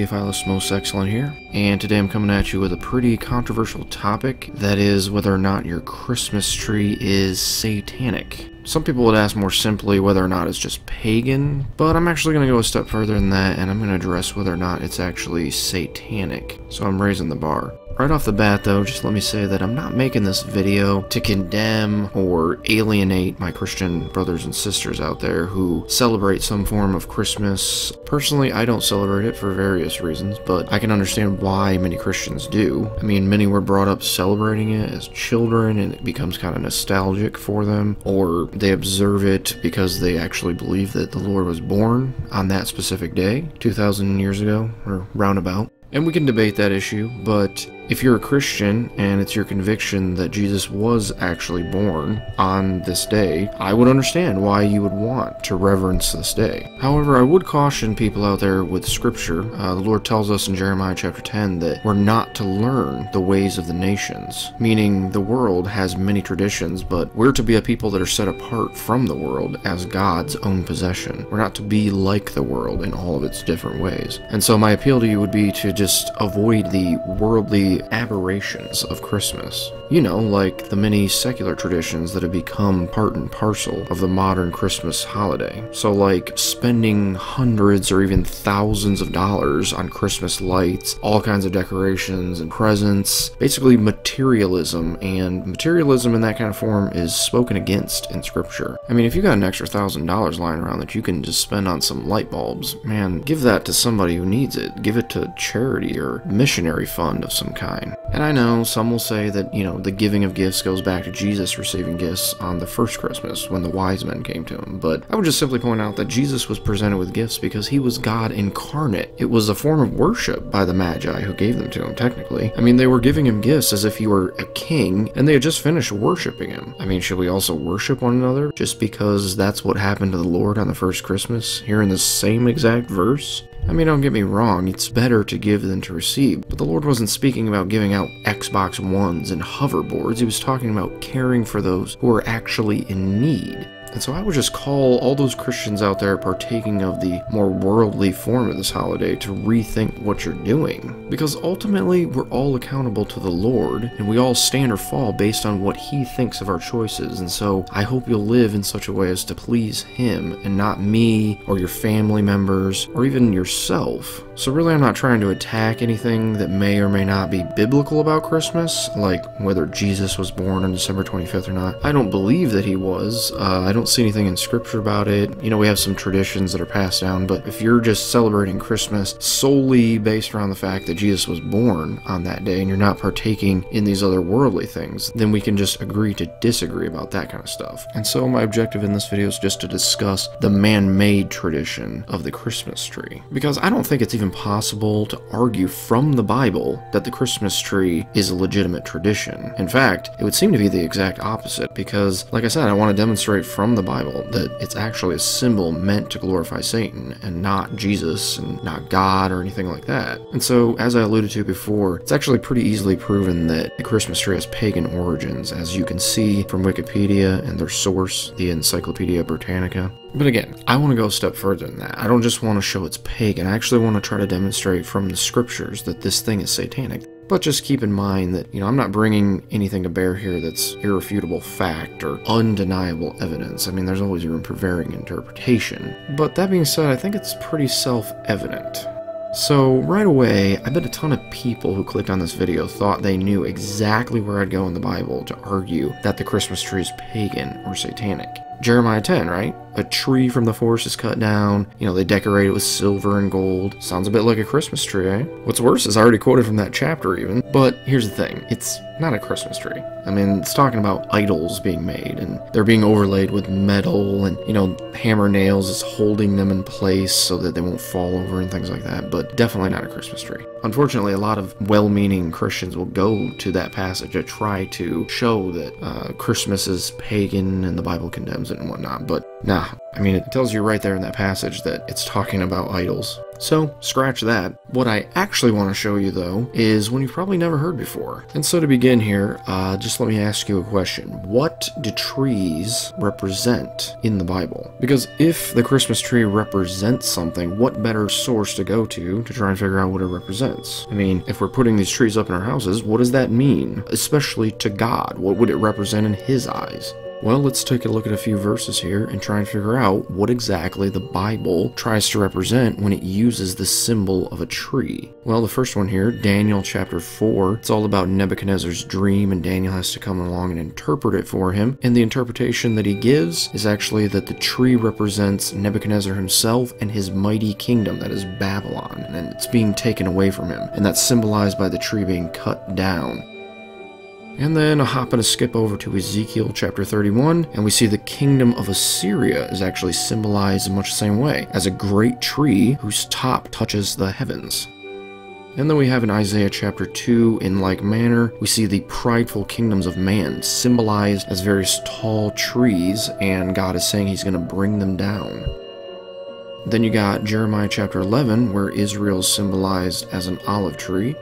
Theophilus Most Excellent here, and today I'm coming at you with a pretty controversial topic that is whether or not your Christmas tree is satanic. Some people would ask more simply whether or not it's just pagan, but I'm actually going to go a step further than that and I'm going to address whether or not it's actually satanic. So I'm raising the bar. Right off the bat though, just let me say that I'm not making this video to condemn or alienate my Christian brothers and sisters out there who celebrate some form of Christmas. Personally, I don't celebrate it for various reasons, but I can understand why many Christians do. I mean, many were brought up celebrating it as children and it becomes kind of nostalgic for them, or they observe it because they actually believe that the Lord was born on that specific day, 2,000 years ago, or roundabout. And we can debate that issue, but if you're a Christian and it's your conviction that Jesus was actually born on this day, I would understand why you would want to reverence this day. However, I would caution people out there with scripture. Uh, the Lord tells us in Jeremiah chapter 10 that we're not to learn the ways of the nations, meaning the world has many traditions, but we're to be a people that are set apart from the world as God's own possession. We're not to be like the world in all of its different ways. And so my appeal to you would be to just avoid the worldly aberrations of Christmas. You know, like the many secular traditions that have become part and parcel of the modern Christmas holiday. So, like spending hundreds or even thousands of dollars on Christmas lights, all kinds of decorations and presents, basically materialism, and materialism in that kind of form is spoken against in Scripture. I mean, if you got an extra thousand dollars lying around that you can just spend on some light bulbs, man, give that to somebody who needs it. Give it to charity or missionary fund of some kind. And I know some will say that, you know, the giving of gifts goes back to Jesus receiving gifts on the first Christmas when the wise men came to him. But I would just simply point out that Jesus was presented with gifts because he was God incarnate. It was a form of worship by the Magi who gave them to him, technically. I mean, they were giving him gifts as if he were a king, and they had just finished worshiping him. I mean, should we also worship one another just because that's what happened to the Lord on the first Christmas here in the same exact verse? I mean, don't get me wrong, it's better to give than to receive, but the Lord wasn't speaking about giving out Xbox Ones and hoverboards, he was talking about caring for those who are actually in need. And so I would just call all those Christians out there partaking of the more worldly form of this holiday to rethink what you're doing. Because ultimately, we're all accountable to the Lord, and we all stand or fall based on what He thinks of our choices. And so I hope you'll live in such a way as to please Him and not me or your family members or even yourself. So really, I'm not trying to attack anything that may or may not be biblical about Christmas, like whether Jesus was born on December 25th or not. I don't believe that he was. Uh, I don't see anything in scripture about it. You know, we have some traditions that are passed down, but if you're just celebrating Christmas solely based around the fact that Jesus was born on that day and you're not partaking in these other worldly things, then we can just agree to disagree about that kind of stuff. And so my objective in this video is just to discuss the man-made tradition of the Christmas tree. Because I don't think it's even possible to argue from the Bible that the Christmas tree is a legitimate tradition. In fact, it would seem to be the exact opposite because, like I said, I want to demonstrate from the Bible that it's actually a symbol meant to glorify Satan and not Jesus and not God or anything like that. And so, as I alluded to before, it's actually pretty easily proven that the Christmas tree has pagan origins, as you can see from Wikipedia and their source, the Encyclopedia Britannica. But again, I want to go a step further than that. I don't just want to show it's pagan, I actually want to try to demonstrate from the scriptures that this thing is satanic. But just keep in mind that, you know, I'm not bringing anything to bear here that's irrefutable fact or undeniable evidence. I mean, there's always room for varying interpretation. But that being said, I think it's pretty self-evident. So, right away, I bet a ton of people who clicked on this video thought they knew exactly where I'd go in the Bible to argue that the Christmas tree is pagan or satanic. Jeremiah 10, right? A tree from the forest is cut down. You know, they decorate it with silver and gold. Sounds a bit like a Christmas tree, eh? What's worse is I already quoted from that chapter even. But here's the thing. It's not a Christmas tree. I mean, it's talking about idols being made and they're being overlaid with metal and, you know, hammer nails is holding them in place so that they won't fall over and things like that, but definitely not a Christmas tree. Unfortunately, a lot of well-meaning Christians will go to that passage to try to show that uh, Christmas is pagan and the Bible condemns it and whatnot, but Nah, I mean, it tells you right there in that passage that it's talking about idols. So, scratch that. What I actually want to show you, though, is one you've probably never heard before. And so, to begin here, uh, just let me ask you a question. What do trees represent in the Bible? Because if the Christmas tree represents something, what better source to go to to try and figure out what it represents? I mean, if we're putting these trees up in our houses, what does that mean? Especially to God. What would it represent in His eyes? Well, let's take a look at a few verses here and try and figure out what exactly the Bible tries to represent when it uses the symbol of a tree. Well, the first one here, Daniel chapter 4, it's all about Nebuchadnezzar's dream, and Daniel has to come along and interpret it for him. And the interpretation that he gives is actually that the tree represents Nebuchadnezzar himself and his mighty kingdom, that is Babylon, and it's being taken away from him. And that's symbolized by the tree being cut down. And then a hop and a skip over to Ezekiel chapter 31, and we see the kingdom of Assyria is actually symbolized in much the same way, as a great tree whose top touches the heavens. And then we have in Isaiah chapter 2, in like manner, we see the prideful kingdoms of man symbolized as various tall trees, and God is saying he's going to bring them down. Then you got Jeremiah chapter 11, where Israel is symbolized as an olive tree.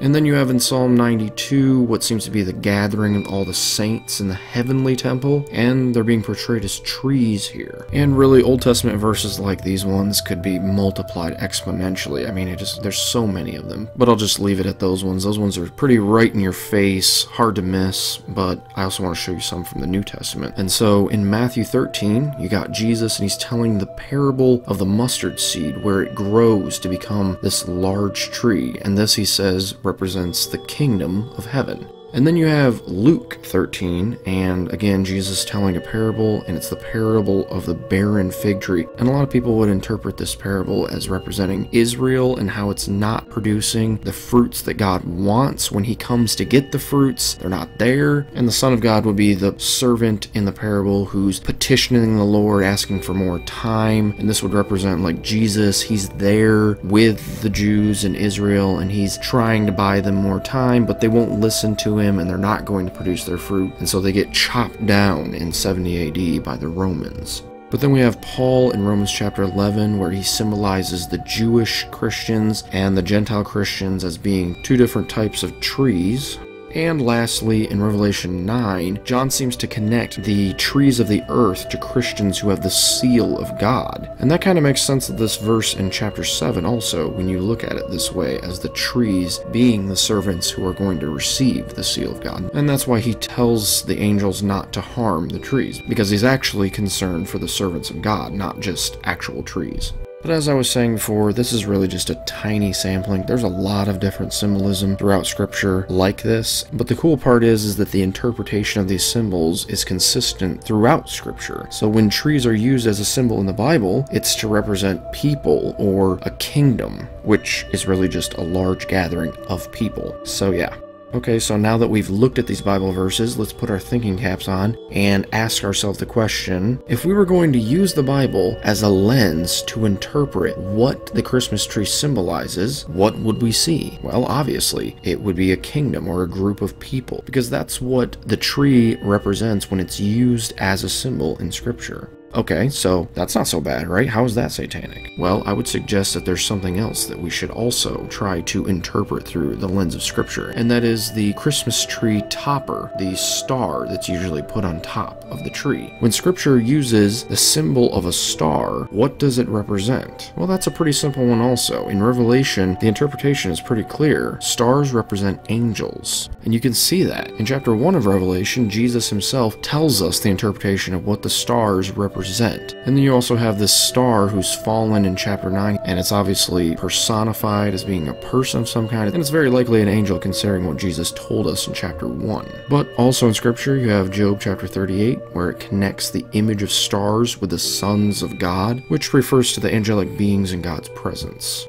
And then you have in Psalm 92 what seems to be the gathering of all the saints in the heavenly temple, and they're being portrayed as trees here. And really, Old Testament verses like these ones could be multiplied exponentially. I mean, it just there's so many of them. But I'll just leave it at those ones. Those ones are pretty right in your face, hard to miss, but I also want to show you some from the New Testament. And so in Matthew 13, you got Jesus and he's telling the parable of the mustard seed where it grows to become this large tree. And this he says represents the kingdom of heaven. And then you have Luke 13, and again, Jesus telling a parable, and it's the parable of the barren fig tree. And a lot of people would interpret this parable as representing Israel and how it's not producing the fruits that God wants. When He comes to get the fruits, they're not there. And the Son of God would be the servant in the parable who's petitioning the Lord, asking for more time. And this would represent like Jesus, He's there with the Jews in Israel, and He's trying to buy them more time, but they won't listen to him and they're not going to produce their fruit, and so they get chopped down in 70 AD by the Romans. But then we have Paul in Romans chapter 11, where he symbolizes the Jewish Christians and the Gentile Christians as being two different types of trees. And lastly, in Revelation 9, John seems to connect the trees of the earth to Christians who have the seal of God. And that kind of makes sense of this verse in chapter 7 also, when you look at it this way, as the trees being the servants who are going to receive the seal of God. And that's why he tells the angels not to harm the trees, because he's actually concerned for the servants of God, not just actual trees. But as I was saying before, this is really just a tiny sampling. There's a lot of different symbolism throughout scripture like this, but the cool part is, is that the interpretation of these symbols is consistent throughout scripture. So when trees are used as a symbol in the Bible, it's to represent people or a kingdom, which is really just a large gathering of people. So yeah, Okay, so now that we've looked at these Bible verses, let's put our thinking caps on and ask ourselves the question if we were going to use the Bible as a lens to interpret what the Christmas tree symbolizes, what would we see? Well, obviously, it would be a kingdom or a group of people, because that's what the tree represents when it's used as a symbol in Scripture. Okay, so that's not so bad, right? How is that satanic? Well, I would suggest that there's something else that we should also try to interpret through the lens of scripture, and that is the Christmas tree topper, the star that's usually put on top of the tree. When scripture uses the symbol of a star, what does it represent? Well, that's a pretty simple one also. In Revelation, the interpretation is pretty clear. Stars represent angels, and you can see that. In chapter 1 of Revelation, Jesus himself tells us the interpretation of what the stars represent represent. And then you also have this star who's fallen in chapter 9, and it's obviously personified as being a person of some kind, and it's very likely an angel considering what Jesus told us in chapter 1. But also in scripture, you have Job chapter 38, where it connects the image of stars with the sons of God, which refers to the angelic beings in God's presence.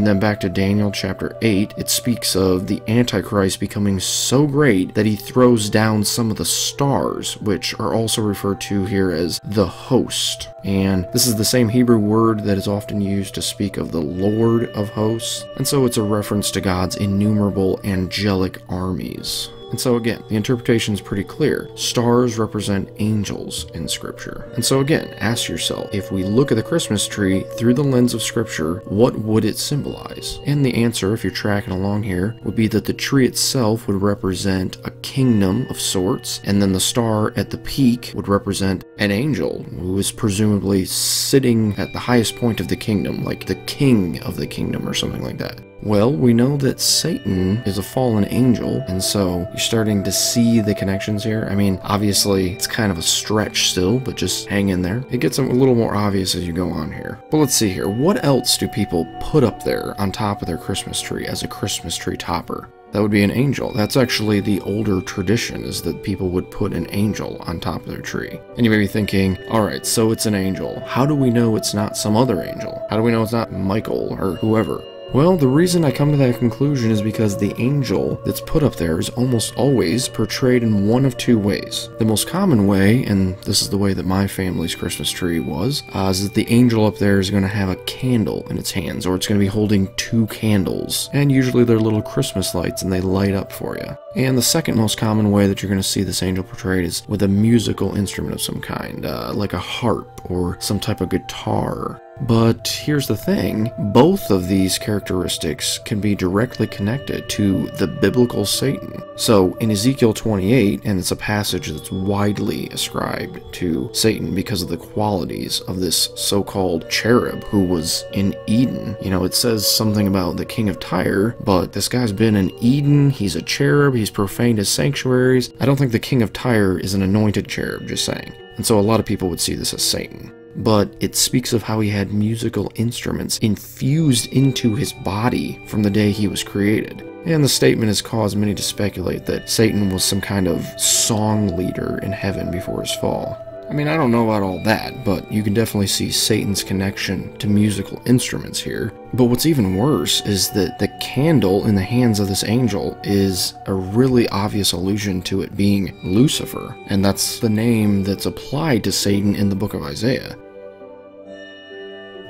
And then back to Daniel chapter 8, it speaks of the Antichrist becoming so great that he throws down some of the stars, which are also referred to here as the host. And this is the same Hebrew word that is often used to speak of the Lord of hosts, and so it's a reference to God's innumerable angelic armies. And so again, the interpretation is pretty clear. Stars represent angels in Scripture. And so again, ask yourself, if we look at the Christmas tree through the lens of Scripture, what would it symbolize? And the answer, if you're tracking along here, would be that the tree itself would represent a kingdom of sorts, and then the star at the peak would represent an angel who is presumably sitting at the highest point of the kingdom, like the king of the kingdom or something like that. Well, we know that Satan is a fallen angel, and so you're starting to see the connections here. I mean, obviously, it's kind of a stretch still, but just hang in there. It gets a little more obvious as you go on here. But let's see here. What else do people put up there on top of their Christmas tree as a Christmas tree topper? That would be an angel. That's actually the older tradition, is that people would put an angel on top of their tree. And you may be thinking, alright, so it's an angel. How do we know it's not some other angel? How do we know it's not Michael or whoever? Well, the reason I come to that conclusion is because the angel that's put up there is almost always portrayed in one of two ways. The most common way, and this is the way that my family's Christmas tree was, uh, is that the angel up there is going to have a candle in its hands, or it's going to be holding two candles. And usually they're little Christmas lights and they light up for you. And the second most common way that you're going to see this angel portrayed is with a musical instrument of some kind, uh, like a harp or some type of guitar. But here's the thing both of these characteristics can be directly connected to the biblical Satan. So in Ezekiel 28, and it's a passage that's widely ascribed to Satan because of the qualities of this so called cherub who was in Eden. You know, it says something about the king of Tyre, but this guy's been in Eden, he's a cherub, he's profaned his sanctuaries. I don't think the king of Tyre is an anointed cherub, just saying. And so a lot of people would see this as Satan but it speaks of how he had musical instruments infused into his body from the day he was created. And the statement has caused many to speculate that Satan was some kind of song leader in heaven before his fall. I mean, I don't know about all that, but you can definitely see Satan's connection to musical instruments here. But what's even worse is that the candle in the hands of this angel is a really obvious allusion to it being Lucifer, and that's the name that's applied to Satan in the book of Isaiah.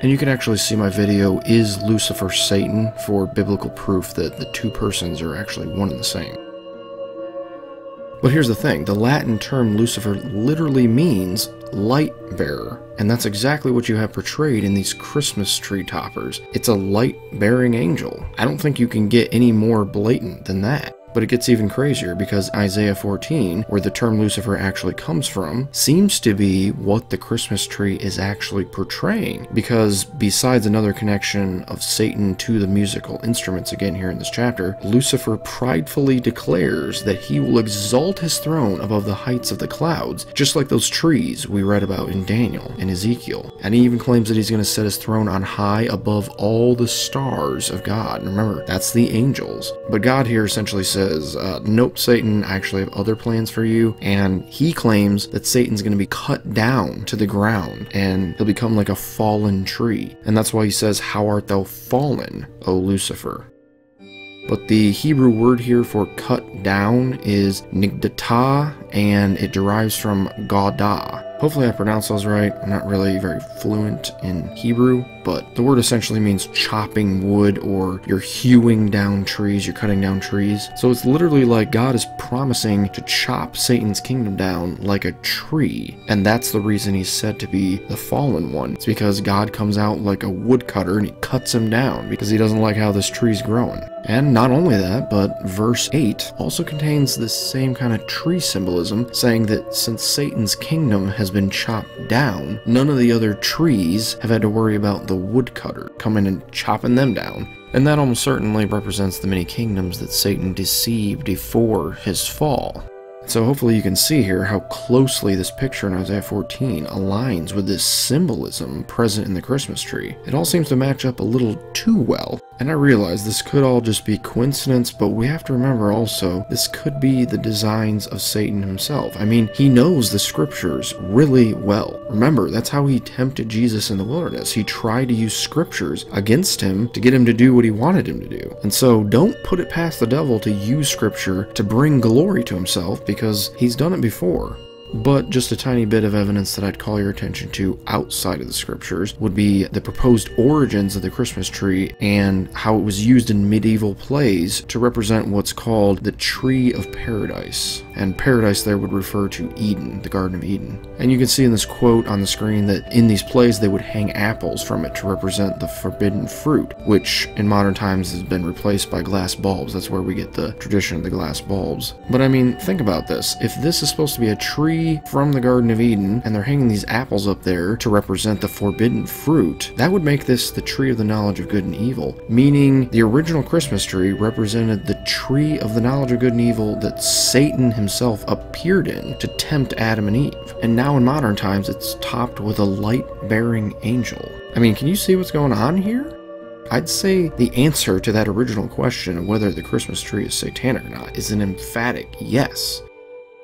And you can actually see my video, Is Lucifer Satan, for biblical proof that the two persons are actually one and the same. But here's the thing the Latin term Lucifer literally means light bearer, and that's exactly what you have portrayed in these Christmas tree toppers. It's a light bearing angel. I don't think you can get any more blatant than that. But it gets even crazier because Isaiah 14, where the term Lucifer actually comes from, seems to be what the Christmas tree is actually portraying. Because besides another connection of Satan to the musical instruments again here in this chapter, Lucifer pridefully declares that he will exalt his throne above the heights of the clouds, just like those trees we read about in Daniel and Ezekiel. And he even claims that he's going to set his throne on high above all the stars of God. And remember, that's the angels. But God here essentially says, says, uh, Nope, Satan, I actually have other plans for you. And he claims that Satan's going to be cut down to the ground and he'll become like a fallen tree. And that's why he says, How art thou fallen, O Lucifer? But the Hebrew word here for cut down is nigdata, and it derives from gada. Hopefully I pronounced those right. I'm not really very fluent in Hebrew, but the word essentially means chopping wood or you're hewing down trees, you're cutting down trees. So it's literally like God is promising to chop Satan's kingdom down like a tree. And that's the reason he's said to be the fallen one. It's because God comes out like a woodcutter and he cuts him down because he doesn't like how this tree's growing. And not only that, but verse 8 also contains this same kind of tree symbolism, saying that since Satan's kingdom has been chopped down, none of the other trees have had to worry about the woodcutter coming and chopping them down. And that almost certainly represents the many kingdoms that Satan deceived before his fall. So hopefully you can see here how closely this picture in Isaiah 14 aligns with this symbolism present in the Christmas tree. It all seems to match up a little too well, and I realize this could all just be coincidence, but we have to remember also, this could be the designs of Satan himself. I mean, he knows the scriptures really well. Remember, that's how he tempted Jesus in the wilderness. He tried to use scriptures against him to get him to do what he wanted him to do. And so don't put it past the devil to use scripture to bring glory to himself because he's done it before. But just a tiny bit of evidence that I'd call your attention to outside of the scriptures would be the proposed origins of the Christmas tree and how it was used in medieval plays to represent what's called the Tree of Paradise. And paradise there would refer to Eden, the Garden of Eden. And you can see in this quote on the screen that in these plays they would hang apples from it to represent the forbidden fruit, which in modern times has been replaced by glass bulbs. That's where we get the tradition of the glass bulbs. But I mean, think about this. If this is supposed to be a tree from the Garden of Eden and they're hanging these apples up there to represent the forbidden fruit, that would make this the tree of the knowledge of good and evil, meaning the original Christmas tree represented the tree of the knowledge of good and evil that Satan himself appeared in to tempt Adam and Eve. And now in modern times, it's topped with a light bearing angel. I mean, can you see what's going on here? I'd say the answer to that original question of whether the Christmas tree is satanic or not is an emphatic yes.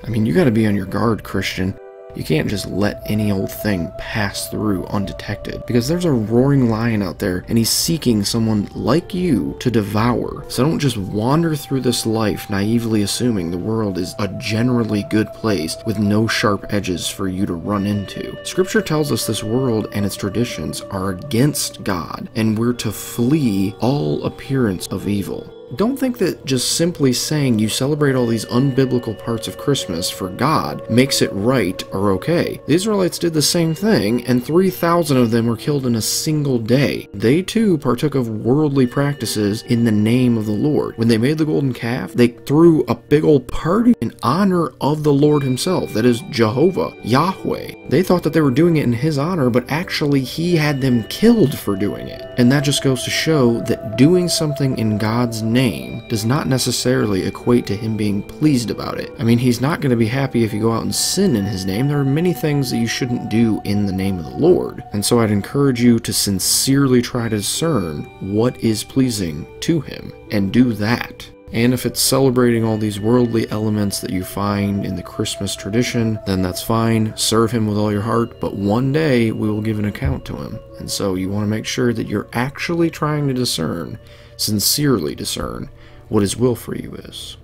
I mean, you gotta be on your guard, Christian. You can't just let any old thing pass through undetected because there's a roaring lion out there and he's seeking someone like you to devour. So don't just wander through this life naively assuming the world is a generally good place with no sharp edges for you to run into. Scripture tells us this world and its traditions are against God and we're to flee all appearance of evil. Don't think that just simply saying you celebrate all these unbiblical parts of Christmas for God makes it right or okay. The Israelites did the same thing, and 3,000 of them were killed in a single day. They too partook of worldly practices in the name of the Lord. When they made the golden calf, they threw a big old party in honor of the Lord himself, that is Jehovah, Yahweh. They thought that they were doing it in his honor, but actually he had them killed for doing it. And that just goes to show that doing something in God's name name does not necessarily equate to him being pleased about it. I mean, he's not going to be happy if you go out and sin in his name. There are many things that you shouldn't do in the name of the Lord. And so I'd encourage you to sincerely try to discern what is pleasing to him and do that. And if it's celebrating all these worldly elements that you find in the Christmas tradition, then that's fine. Serve him with all your heart, but one day we will give an account to him. And so you want to make sure that you're actually trying to discern sincerely discern what His will for you is.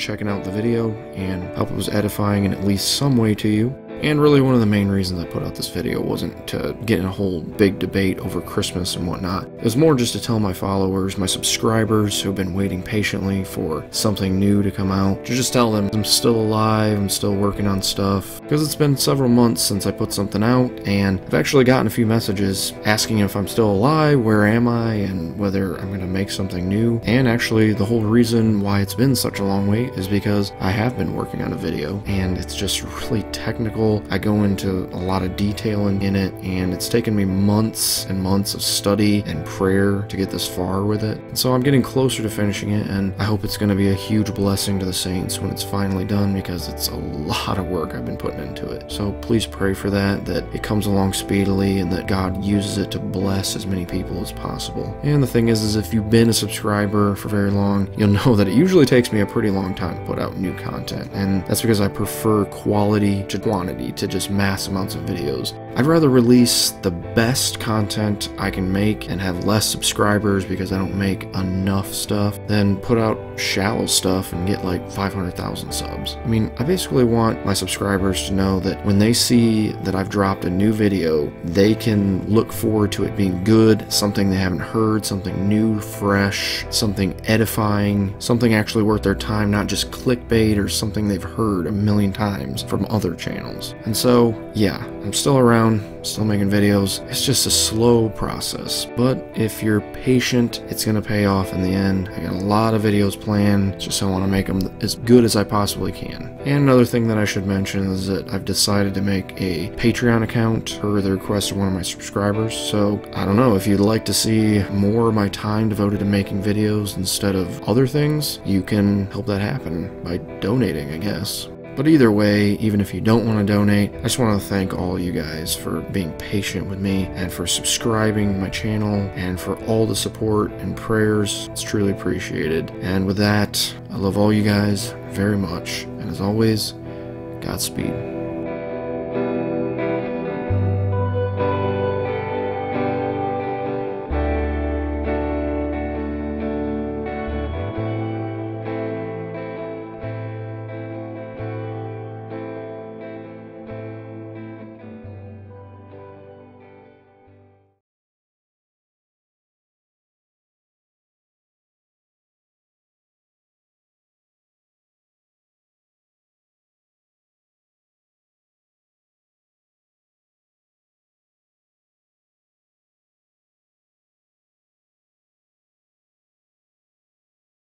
Checking out the video and hope it was edifying in at least some way to you. And really one of the main reasons I put out this video wasn't to get in a whole big debate over Christmas and whatnot. It was more just to tell my followers, my subscribers who've been waiting patiently for something new to come out, to just tell them I'm still alive, I'm still working on stuff. Because it's been several months since I put something out, and I've actually gotten a few messages asking if I'm still alive, where am I, and whether I'm going to make something new. And actually, the whole reason why it's been such a long wait is because I have been working on a video, and it's just really technical I go into a lot of detail in, in it, and it's taken me months and months of study and prayer to get this far with it. And so I'm getting closer to finishing it, and I hope it's going to be a huge blessing to the saints when it's finally done because it's a lot of work I've been putting into it. So please pray for that, that it comes along speedily and that God uses it to bless as many people as possible. And the thing is, is if you've been a subscriber for very long, you'll know that it usually takes me a pretty long time to put out new content. And that's because I prefer quality to quantity to just mass amounts of videos. I'd rather release the best content I can make and have less subscribers because I don't make enough stuff than put out shallow stuff and get like 500,000 subs. I mean, I basically want my subscribers to know that when they see that I've dropped a new video, they can look forward to it being good, something they haven't heard, something new, fresh, something edifying, something actually worth their time, not just clickbait or something they've heard a million times from other channels. And so, yeah, I'm still around, still making videos. It's just a slow process, but if you're patient, it's gonna pay off in the end. I got a lot of videos planned, just I wanna make them as good as I possibly can. And another thing that I should mention is that I've decided to make a Patreon account per the request of one of my subscribers. So I don't know, if you'd like to see more of my time devoted to making videos instead of other things, you can help that happen by donating, I guess. But either way, even if you don't want to donate, I just want to thank all you guys for being patient with me and for subscribing my channel and for all the support and prayers. It's truly appreciated. And with that, I love all you guys very much. And as always, Godspeed.